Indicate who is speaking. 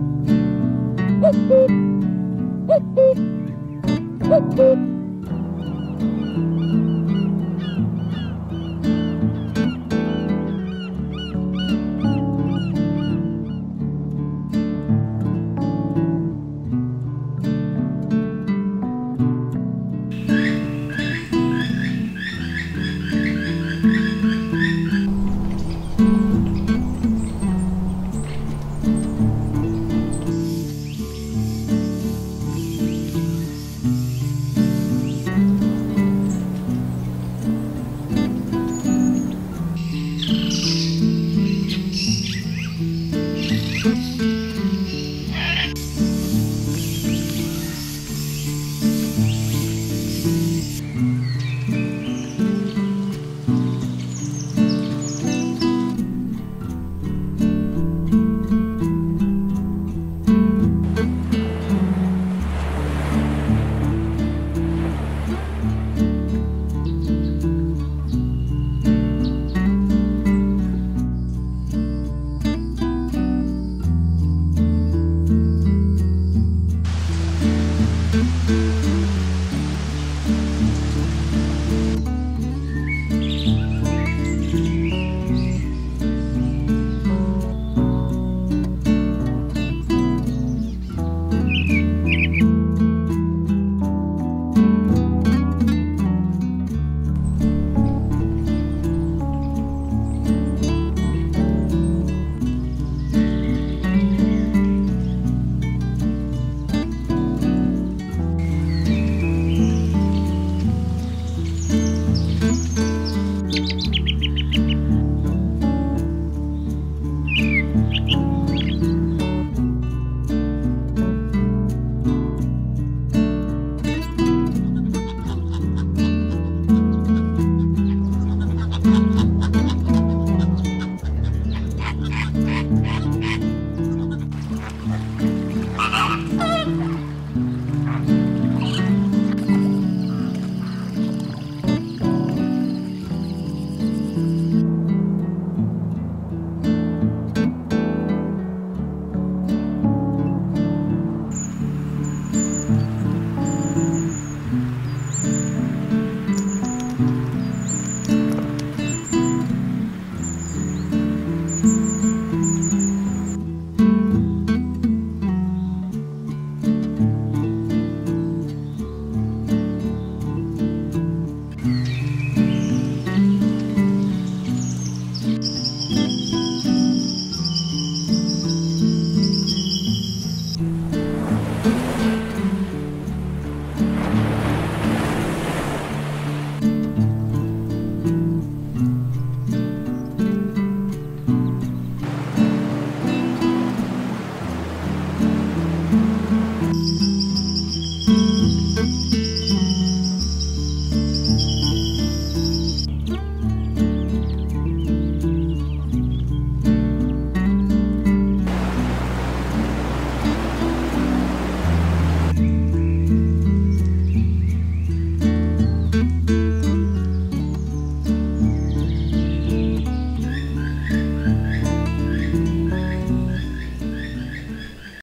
Speaker 1: Música